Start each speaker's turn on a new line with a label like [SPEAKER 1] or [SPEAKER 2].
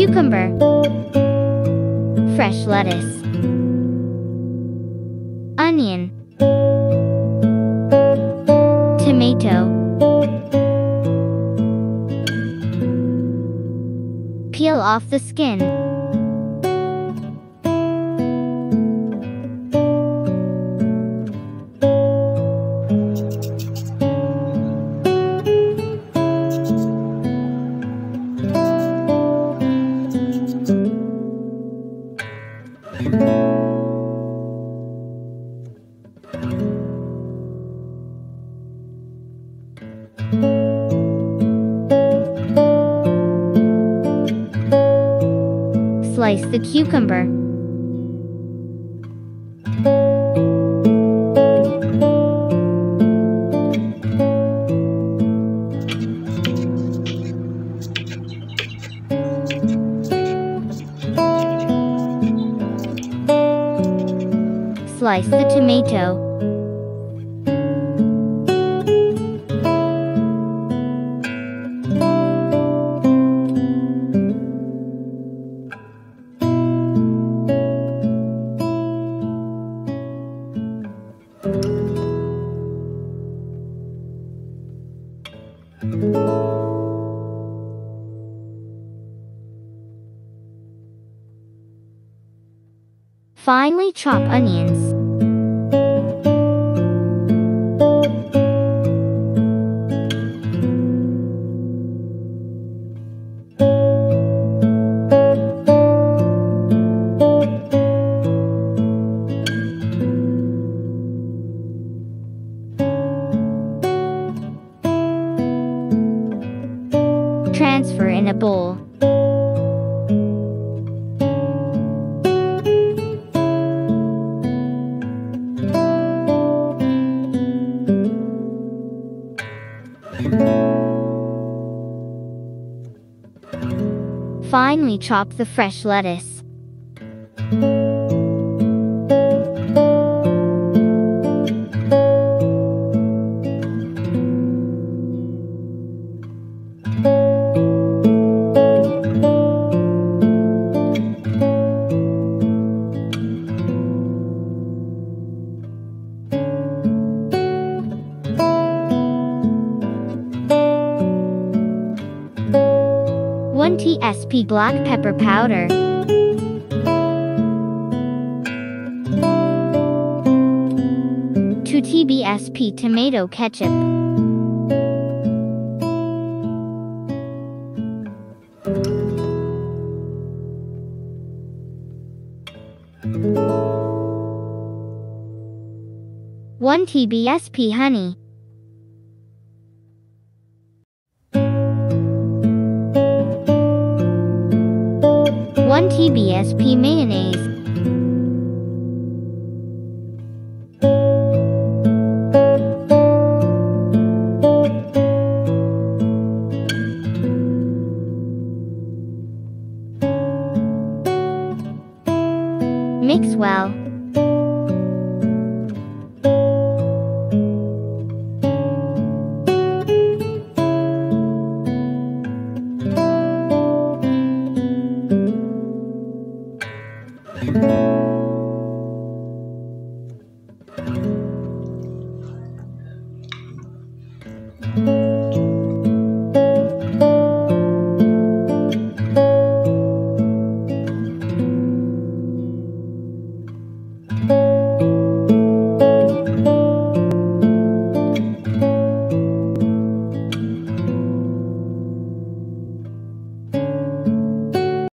[SPEAKER 1] cucumber, fresh lettuce, onion, tomato, peel off the skin. Slice the cucumber. Slice the tomato. Finely chop onions. Transfer in a bowl. Finely chop the fresh lettuce. One TSP black pepper powder. Two TBSP tomato ketchup. One TBSP honey. One TBSP mayonnaise. Mix well.